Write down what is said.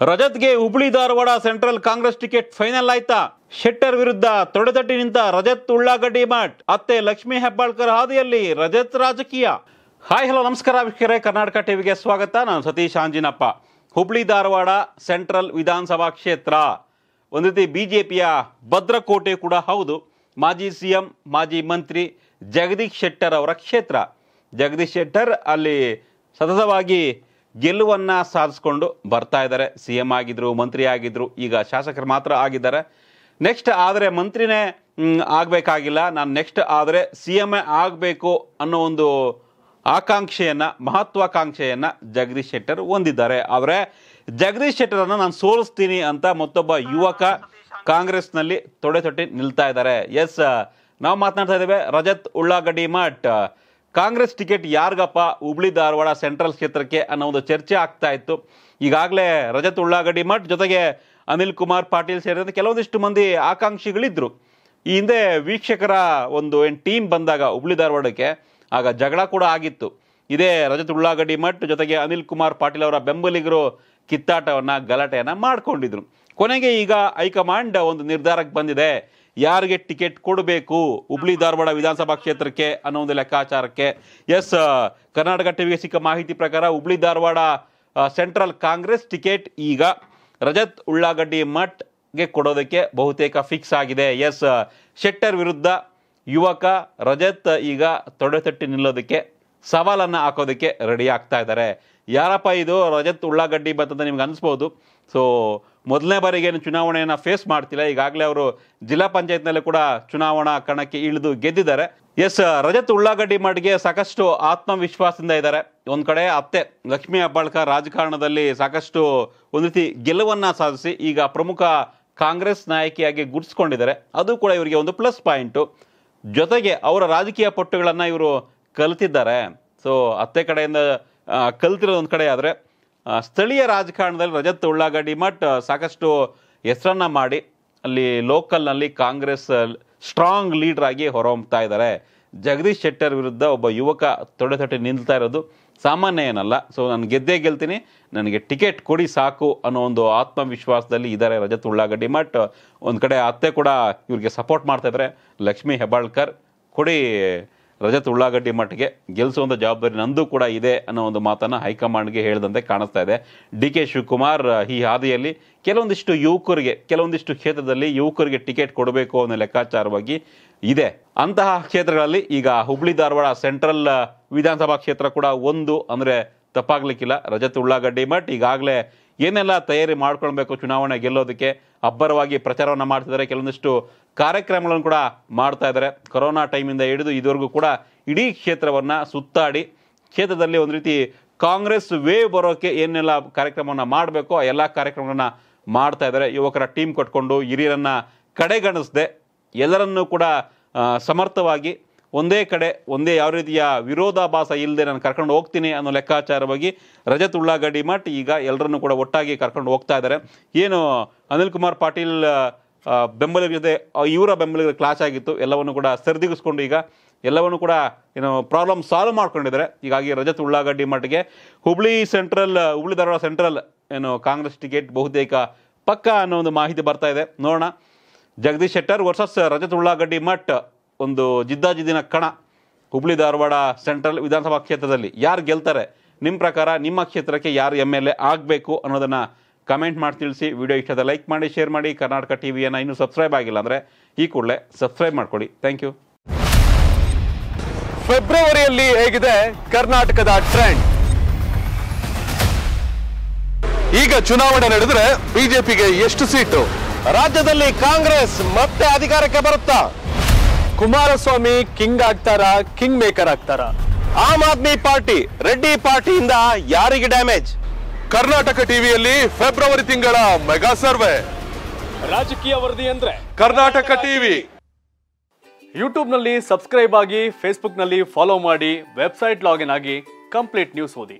ರಜತ್ಗೆ Hubli Dharwad central Congress ticket final ಆಯ್ತಾ? ಶೆಟ್ಟರ್ ವಿರುದ್ಧ ತೊಡೆತಟ್ಟಿ ನಿಂತ ರಜತ್ ಉಳ್ಳಾಗಡ್ಡಿ ಮಠ್ ಅತ್ತೆ ಲಕ್ಷ್ಮಿ ಹೆಬ್ಬಾಳ್ಕರ್ ಹಾದಿಯಲ್ಲಿ ರಜತ್ ರಾಜಕೀಯ. ಹಾಯ್, ಹಲೋ, ನಮಸ್ಕಾರ ವೀಕ್ಷಕರೇ. ಕರ್ನಾಟಕ ಟಿವಿಗೆ ಸ್ವಾಗತ. ನಾನು ಸತೀಶ್ ಆಂಜಿನಪ್ಪ. ಹುಬ್ಳಿ ಧಾರವಾಡ ಸೆಂಟ್ರಲ್ ವಿಧಾನಸಭಾ ಕ್ಷೇತ್ರ. ಒಂದು ರೀತಿ ಬಿಜೆಪಿಯ ಭದ್ರಕೋಟೆ ಕೂಡ ಹೌದು. ಮಾಜಿ ಸಿ ಎಂ ಮಾಜಿ ಮಂತ್ರಿ ಜಗದೀಶ್ ಶೆಟ್ಟರ್ ಅವರ ಕ್ಷೇತ್ರ. ಜಗದೀಶ್ ಶೆಟ್ಟರ್ ಅಲ್ಲಿ ಸತತವಾಗಿ ಗೆಲುವನ್ನ ಸಾಧಿಸ್ಕೊಂಡು ಬರ್ತಾ ಇದ್ದಾರೆ. ಸಿ ಎಂ ಆಗಿದ್ರು, ಮಂತ್ರಿ ಆಗಿದ್ರು, ಈಗ ಶಾಸಕರು ಮಾತ್ರ ಆಗಿದ್ದಾರೆ. ನೆಕ್ಸ್ಟ್ ಆದರೆ ಮಂತ್ರಿನೇ ಆಗಬೇಕಾಗಿಲ್ಲ. ನಾನು ನೆಕ್ಸ್ಟ್ ಆದರೆ ಸಿ ಎಂ ಆಗಬೇಕು ಅನ್ನೋ ಒಂದು ಆಕಾಂಕ್ಷೆಯನ್ನು, ಮಹತ್ವಾಕಾಂಕ್ಷೆಯನ್ನು ಜಗದೀಶ್ ಶೆಟ್ಟರ್ ಹೊಂದಿದ್ದಾರೆ. ಆದರೆ ಜಗದೀಶ್ ಶೆಟ್ಟರನ್ನು ನಾನು ಸೋಲಿಸ್ತೀನಿ ಅಂತ ಮತ್ತೊಬ್ಬ ಯುವಕ ಕಾಂಗ್ರೆಸ್ನಲ್ಲಿ ತೊಡೆ ತೊಟ್ಟಿ ನಿಲ್ತಾ ಇದ್ದಾರೆ. ಎಸ್, ನಾವು ಮಾತನಾಡ್ತಾ ಇದ್ದೇವೆ ರಜತ್ ಉಳ್ಳಾಗಡ್ಡಿ ಮಠ್. ಕಾಂಗ್ರೆಸ್ ಟಿಕೆಟ್ ಯಾರಿಗಪ್ಪ ಹುಬ್ಳಿ ಧಾರವಾಡ ಸೆಂಟ್ರಲ್ ಕ್ಷೇತ್ರಕ್ಕೆ ಅನ್ನೋ ಒಂದು ಚರ್ಚೆ ಆಗ್ತಾ ಇತ್ತು. ಈಗಾಗಲೇ ರಜತ್ ಉಳ್ಳಾಗಡ್ಡಿ ಮಠ್ ಜೊತೆಗೆ ಅನಿಲ್ ಕುಮಾರ್ ಪಾಟೀಲ್ ಸೇರಿದಂತೆ ಕೆಲವೊಂದಿಷ್ಟು ಮಂದಿ ಆಕಾಂಕ್ಷಿಗಳಿದ್ದರು ಈ ಹಿಂದೆ ವೀಕ್ಷಕರ ಒಂದು ಏನು ಟೀಮ್ ಬಂದಾಗ ಹುಬ್ಳಿ ಧಾರವಾಡಕ್ಕೆ ಆಗ ಜಗಳ ಕೂಡ ಆಗಿತ್ತು. ಇದೇ ರಜತ್ ಉಳ್ಳಾಗಡ್ಡಿ ಮಠ್ ಜೊತೆಗೆ ಅನಿಲ್ ಕುಮಾರ್ ಪಾಟೀಲ್ ಅವರ ಬೆಂಬಲಿಗರು ಕಿತ್ತಾಟವನ್ನು ಗಲಾಟೆಯನ್ನು ಮಾಡಿಕೊಂಡಿದ್ರು. ಕೊನೆಗೆ ಈಗ ಹೈಕಮಾಂಡ್ ಒಂದು ನಿರ್ಧಾರಕ್ಕೆ ಬಂದಿದೆ. ಯಾರಿಗೆ ಟಿಕೆಟ್ ಕೊಡಬೇಕು? ಹುಬ್ಳಿ ಧಾರವಾಡ ವಿಧಾನಸಭಾ ಕ್ಷೇತ್ರಕ್ಕೆ ಅನ್ನೋ ಒಂದು ಲೆಕ್ಕಾಚಾರಕ್ಕೆ. ಎಸ್ ಕರ್ನಾಟಕ ಟಿವಿಗೆ ಸಿಕ್ಕ ಮಾಹಿತಿ ಪ್ರಕಾರ Hubli Dharwad central Congress ticket ಈಗ ರಜತ್ ಉಳ್ಳಾಗಡ್ಡಿ ಮಠ್ಗೆ ಕೊಡೋದಕ್ಕೆ ಬಹುತೇಕ ಫಿಕ್ಸ್ ಆಗಿದೆ. ಎಸ್ ಶೆಟ್ಟರ್ ವಿರುದ್ಧ ಯುವಕ ರಜತ್ ಈಗ ತೊಡೆ ತಟ್ಟಿ ನಿಲ್ಲೋದಕ್ಕೆ ಸವಾಲನ್ನು ಹಾಕೋದಕ್ಕೆ ರೆಡಿ ಆಗ್ತಾ ಇದ್ದಾರೆ. ಯಾರಪ್ಪ ಇದು? ರಜತ್ ಉಳ್ಳಾಗಡ್ಡಿ ಬಂತಂತ ನಿಮ್ಗೆ ಅನಿಸ್ಬೋದು. ಸೊ ಮೊದಲನೇ ಬಾರಿಗೆ ಏನು ಚುನಾವಣೆಯನ್ನು ಫೇಸ್ ಮಾಡ್ತಿಲ್ಲ. ಈಗಾಗಲೇ ಅವರು ಜಿಲ್ಲಾ ಪಂಚಾಯತ್ನಲ್ಲಿ ಕೂಡ ಚುನಾವಣಾ ಕಣಕ್ಕೆ ಇಳಿದು ಗೆದ್ದಿದ್ದಾರೆ. ಎಸ್, ರಜತ್ ಉಳ್ಳಾಗಡ್ಡಿ ಮಠ್ಗೆ ಸಾಕಷ್ಟು ಆತ್ಮವಿಶ್ವಾಸದಿಂದ ಇದ್ದಾರೆ. ಒಂದು ಕಡೆ ಅತ್ತೆ ಲಕ್ಷ್ಮೀ ಹೆಬ್ಬಾಳ್ಕರ್ ರಾಜಕಾರಣದಲ್ಲಿ ಸಾಕಷ್ಟು ಒಂದು ರೀತಿ ಗೆಲುವನ್ನು ಸಾಧಿಸಿ ಈಗ ಪ್ರಮುಖ ಕಾಂಗ್ರೆಸ್ ನಾಯಕಿಯಾಗಿ ಗುರ್ಸ್ಕೊಂಡಿದ್ದಾರೆ. ಅದು ಕೂಡ ಇವರಿಗೆ ಒಂದು ಪ್ಲಸ್ ಪಾಯಿಂಟು ಜೊತೆಗೆ ಅವರ ರಾಜಕೀಯ ಪಟ್ಟುಗಳನ್ನು ಇವರು ಕಲಿತಿದ್ದಾರೆ. ಸೊ ಅತ್ತೆ ಕಡೆಯಿಂದ ಕಲ್ತಿರೋದು ಒಂದು ಕಡೆ ಆದರೆ ಸ್ಥಳೀಯ ರಾಜಕಾರಣದಲ್ಲಿ ರಜತ್ ಉಳ್ಳಾಗಡ್ಡಿ ಮಠ್ ಸಾಕಷ್ಟು ಹೆಸರನ್ನ ಮಾಡಿ ಅಲ್ಲಿ ಲೋಕಲ್ನಲ್ಲಿ ಕಾಂಗ್ರೆಸ್ ಸ್ಟ್ರಾಂಗ್ ಲೀಡರ್ ಆಗಿ ಹೊರಹೊಮ್ತಾ ಇದ್ದಾರೆ. ಜಗದೀಶ್ ಶೆಟ್ಟರ್ ವಿರುದ್ಧ ಒಬ್ಬ ಯುವಕ ತೊಡೆ ತೊಟ್ಟೆ ನಿಲ್ತಾ ಇರೋದು ಸಾಮಾನ್ಯ ಏನಲ್ಲ ಸೊ ನಾನು ಗೆದ್ದೇ ಗೆಲ್ತೀನಿ. ನನಗೆ ಟಿಕೆಟ್ ಕೊಡಿ ಸಾಕು ಅನ್ನೋ ಒಂದು ಆತ್ಮವಿಶ್ವಾಸದಲ್ಲಿ ಇದ್ದಾರೆ ರಜತ್ ಉಳ್ಳಾಗಡ್ಡಿ ಮಠ್. ಒಂದು ಕಡೆ ಅತ್ತೆ ಕೂಡ ಇವ್ರಿಗೆ ಸಪೋರ್ಟ್ ಮಾಡ್ತಾ ಇದ್ದಾರೆ. ಲಕ್ಷ್ಮೀ ಹೆಬ್ಬಾಳ್ಕರ್, ಕೊಡಿ ರಜತ್ ಉಳ್ಳಾಗಡ್ಡಿ ಮಟ್ಟಿಗೆ ಗೆಲ್ಲಿಸುವಂಥ ಜವಾಬ್ದಾರಿ ನಂದು ಕೂಡ ಇದೆ ಅನ್ನೋ ಒಂದು ಮಾತನ್ನು ಹೈಕಮಾಂಡ್ಗೆ ಹೇಳಿದಂತೆ ಕಾಣಿಸ್ತಾ ಇದೆ. ಡಿ ಕೆ ಶಿವಕುಮಾರ್ ಈ ಹಾದಿಯಲ್ಲಿ ಕೆಲವೊಂದಿಷ್ಟು ಯುವಕರಿಗೆ, ಕೆಲವೊಂದಿಷ್ಟು ಕ್ಷೇತ್ರದಲ್ಲಿ ಯುವಕರಿಗೆ ಟಿಕೆಟ್ ಕೊಡಬೇಕು ಅನ್ನೋ ಲೆಕ್ಕಾಚಾರವಾಗಿ ಇದೆ. ಅಂತಹ ಕ್ಷೇತ್ರಗಳಲ್ಲಿ ಈಗ ಹುಬ್ಳಿ ಧಾರವಾಡ ಸೆಂಟ್ರಲ್ ವಿಧಾನಸಭಾ ಕ್ಷೇತ್ರ ಕೂಡ ಒಂದು ಅಂದರೆ ತಪ್ಪಾಗ್ಲಿಕ್ಕಿಲ್ಲ. ರಜತ್ ಉಳ್ಳಾಗಡ್ಡಿ ಮಠ್ ಈಗಾಗಲೇ ಏನೆಲ್ಲ ತಯಾರಿ ಮಾಡ್ಕೊಳ್ಬೇಕು ಚುನಾವಣೆ ಗೆಲ್ಲೋದಕ್ಕೆ, ಅಬ್ಬರವಾಗಿ ಪ್ರಚಾರವನ್ನು ಮಾಡ್ತಿದ್ದಾರೆ. ಕೆಲವೊಂದಿಷ್ಟು ಕಾರ್ಯಕ್ರಮಗಳನ್ನು ಕೂಡ ಮಾಡ್ತಾ ಇದ್ದಾರೆ. ಕೊರೋನಾ ಟೈಮಿಂದ ಹಿಡಿದು ಇದುವರೆಗೂ ಕೂಡ ಇಡೀ ಕ್ಷೇತ್ರವನ್ನು ಸುತ್ತಾಡಿ ಕ್ಷೇತ್ರದಲ್ಲಿ ಒಂದು ರೀತಿ ಕಾಂಗ್ರೆಸ್ ವೇವ್ ಬರೋಕ್ಕೆ ಏನೆಲ್ಲ ಕಾರ್ಯಕ್ರಮವನ್ನು ಮಾಡಬೇಕೋ ಎಲ್ಲ ಕಾರ್ಯಕ್ರಮಗಳನ್ನು ಮಾಡ್ತಾ ಇದ್ದಾರೆ. ಯುವಕರ ಟೀಮ್ ಕಟ್ಕೊಂಡು ಹಿರಿಯರನ್ನು ಕಡೆಗಣಿಸದೆ ಎಲ್ಲರನ್ನೂ ಕೂಡ ಸಮರ್ಥವಾಗಿ ಒಂದೇ ಕಡೆ, ಒಂದೇ ಯಾವ ರೀತಿಯ ವಿರೋಧಾಭಾಸ ಇಲ್ಲದೆ ನಾನು ಕರ್ಕೊಂಡು ಹೋಗ್ತೀನಿ ಅನ್ನೋ ಲೆಕ್ಕಾಚಾರವಾಗಿ ರಜತ್ ಉಳ್ಳಾಗಡ್ಡಿ ಮಠ್ ಈಗ ಎಲ್ಲರನ್ನೂ ಕೂಡ ಒಟ್ಟಾಗಿ ಕರ್ಕೊಂಡು ಹೋಗ್ತಾ ಇದ್ದಾರೆ. ಏನು ಅನಿಲ್ ಕುಮಾರ್ ಪಾಟೀಲ್ ಬೆಂಬಲಿಗರ ಜೊತೆ ಇವರ ಬೆಂಬಲಿಗರ ಕ್ಲಾಶ್ ಆಗಿತ್ತು. ಎಲ್ಲವನ್ನು ಕೂಡ ಸರಿದಿಗಿಸ್ಕೊಂಡು ಈಗ ಎಲ್ಲವನ್ನು ಕೂಡ ಏನು ಪ್ರಾಬ್ಲಮ್ ಸಾಲ್ವ್ ಮಾಡ್ಕೊಂಡಿದ್ದಾರೆ. ಹೀಗಾಗಿ ರಜತ್ ಉಳ್ಳಾಗಡ್ಡಿ ಮಟ್ಟಿಗೆ ಹುಬ್ಳಿ ಸೆಂಟ್ರಲ್ ಹುಬ್ಳಿ ಧಾರವಾಡ ಸೆಂಟ್ರಲ್ ಏನು ಕಾಂಗ್ರೆಸ್ ಟಿಕೆಟ್ ಬಹುತೇಕ ಪಕ್ಕ ಅನ್ನೋ ಒಂದು ಮಾಹಿತಿ ಬರ್ತಾ ಇದೆ. ನೋಡೋಣ. ಜಗದೀಶ್ ಶೆಟ್ಟರ್ ವರ್ಸಸ್ ರಜತ್ ಉಳ್ಳಾಗಡ್ಡಿ ಮಠ್, ಒಂದು ಜಿದ್ದಾಜಿದ್ದಿನ ಕಣ ಹುಬ್ಳಿ ಧಾರವಾಡ ಸೆಂಟ್ರಲ್ ವಿಧಾನಸಭಾ ಕ್ಷೇತ್ರದಲ್ಲಿ. ಯಾರು ಗೆಲ್ತಾರೆ? ನಿಮ್ಮ ಪ್ರಕಾರ ನಿಮ್ಮ ಕ್ಷೇತ್ರಕ್ಕೆ ಯಾರು ಎಂ ಎಲ್ ಎ ಆಗಬೇಕು ಅನ್ನೋದನ್ನ ಕಮೆಂಟ್ ಮಾಡಿ ತಿಳಿಸಿ. ವಿಡಿಯೋ ಇಷ್ಟದ ಲೈಕ್ ಮಾಡಿ, ಶೇರ್ ಮಾಡಿ. ಕರ್ನಾಟಕ ಟಿವಿಯನ್ನು ಇನ್ನೂ ಸಬ್ಸ್ಕ್ರೈಬ್ ಆಗಿಲ್ಲ ಅಂದರೆ ಈ ಕೂಡಲೇ ಸಬ್ಸ್ಕ್ರೈಬ್ ಮಾಡ್ಕೊಳ್ಳಿ. Thank you. ಫೆಬ್ರವರಿಯಲ್ಲಿ ಹೇಗಿದೆ ಕರ್ನಾಟಕದ ಟ್ರೆಂಡ್? ಈಗ ಚುನಾವಣೆ ನಡೆದ್ರೆ ಬಿಜೆಪಿಗೆ ಎಷ್ಟು ಸೀಟು? ರಾಜ್ಯದಲ್ಲಿ ಕಾಂಗ್ರೆಸ್ ಮತ್ತೆ ಅಧಿಕಾರಕ್ಕೆ ಬರುತ್ತಾ? ಕುಮಾರಸ್ವಾಮಿ ಕಿಂಗ್ ಆಗ್ತಾರ, ಕಿಂಗ್ ಮೇಕರ್ ಆಗ್ತಾರ? ಆಮ್ ಆದ್ಮಿ ಪಾರ್ಟಿ, ರೆಡ್ಡಿ ಪಾರ್ಟಿಯಿಂದ ಯಾರಿಗೆ ಡ್ಯಾಮೇಜ್? ಕರ್ನಾಟಕ ಟಿವಿಯಲ್ಲಿ ಫೆಬ್ರವರಿ ತಿಂಗಳ ಮೆಗಾ ಸರ್ವೆ. ರಾಜಕೀಯ ವರದಿ ಅಂದ್ರೆ? ಕರ್ನಾಟಕ ಟಿವಿ. ಯೂಟ್ಯೂಬ್ನಲ್ಲಿ ಸಬ್ಸ್ಕ್ರೈಬ್ ಆಗಿ ಫೇಸ್ಬುಕ್ನಲ್ಲಿ ಫಾಲೋ ಮಾಡಿ ವೆಬ್ಸೈಟ್ ಲಾಗಿನ್ ಆಗಿ ಕಂಪ್ಲೀಟ್ ನ್ಯೂಸ್ ಓದಿ.